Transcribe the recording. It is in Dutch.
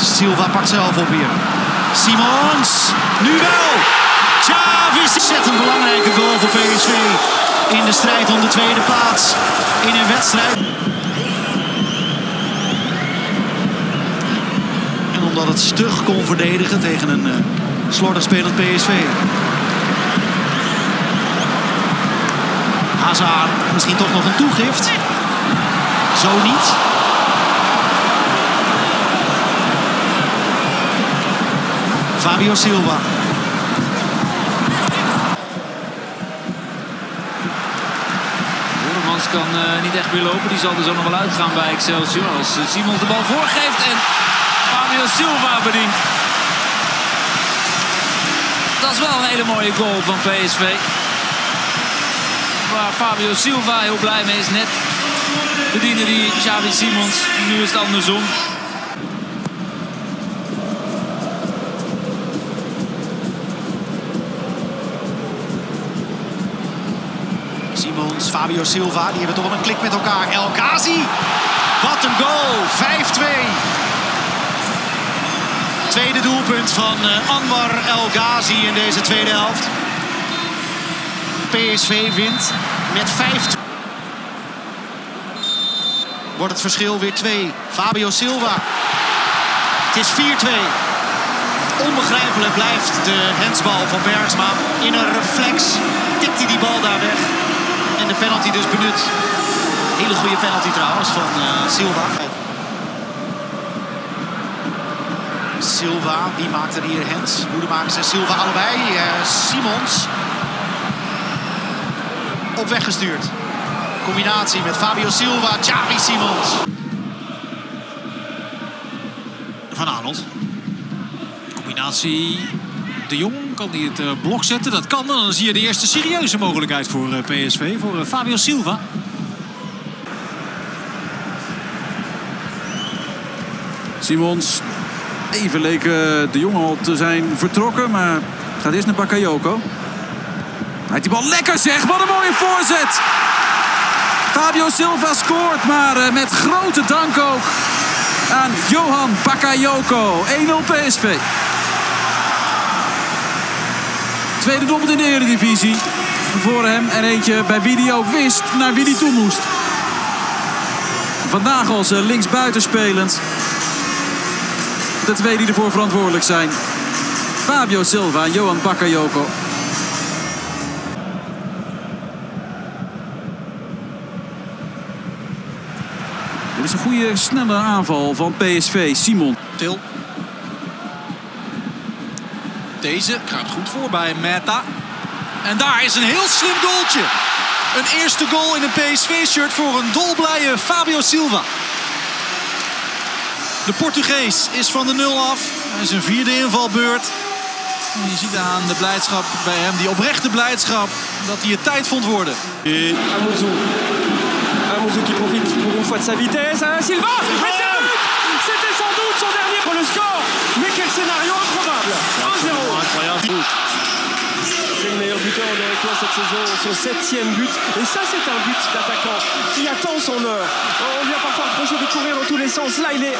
Silva pakt zelf op hier. Simons, nu wel. Xavi, zet een belangrijke goal voor PSV in de strijd om de tweede plaats in een wedstrijd. En omdat het stug kon verdedigen tegen een uh, slordig spelend PSV. Hazard misschien toch nog een toegift. Zo niet. Fabio Silva. Boremans kan uh, niet echt meer lopen. Die zal er zo nog wel uitgaan bij Excelsior. Als uh, Simons de bal voorgeeft en Fabio Silva bedient. Dat is wel een hele mooie goal van PSV. Waar Fabio Silva heel blij mee is. Net bediende die Xavi Simons. Nu is het andersom. Fabio Silva, die hebben toch wel een klik met elkaar. El Ghazi, wat een goal, 5-2. Tweede doelpunt van uh, Anwar El Ghazi in deze tweede helft. PSV wint met 5 Wordt het verschil weer 2. Fabio Silva. Het is 4-2. Onbegrijpelijk blijft de hensbal van Bergsma. In een reflex tikt hij die bal daar weg. En de penalty dus benut. Hele goede penalty trouwens van uh, Silva. Silva, wie maakt er hier Hens? Hoedemakers en Silva allebei. Uh, Simons. Op weg gestuurd. Combinatie met Fabio Silva, Xavi Simons. Van Arnold. Combinatie. De Jong kan hij het uh, blok zetten. Dat kan. Dan zie je de eerste serieuze mogelijkheid voor uh, PSV. Voor uh, Fabio Silva. Simons. Even leek de Jong al te zijn vertrokken. Maar gaat eerst naar Bakayoko. Hij die bal lekker zeg. Wat een mooie voorzet. Fabio Silva scoort, maar met grote dank ook aan Johan Bakayoko. 1-0 PSV. Tweede doelpunt in de Eredivisie. Voor hem en eentje bij wie wist naar wie hij toe moest. Vandaag als linksbuiten spelend. De twee die ervoor verantwoordelijk zijn. Fabio Silva en Johan Bakayoko. Dit is een goede, snelle aanval van PSV. Simon. Til. Deze gaat goed voor bij Meta. En daar is een heel slim goaltje. Een eerste goal in een PSV-shirt voor een dolblije Fabio Silva. De Portugees is van de nul af. Hij is een vierde invalbeurt. Je ziet aan de blijdschap bij hem, die oprechte blijdschap, dat hij het tijd vond worden. Amouzou. Amouzou qui profite fois de sa vitesse. Silva son septième but. Et ça, c'est un but d'attaquant qui attend son heure. On lui a parfois reproché de courir dans tous les sens. Là, il est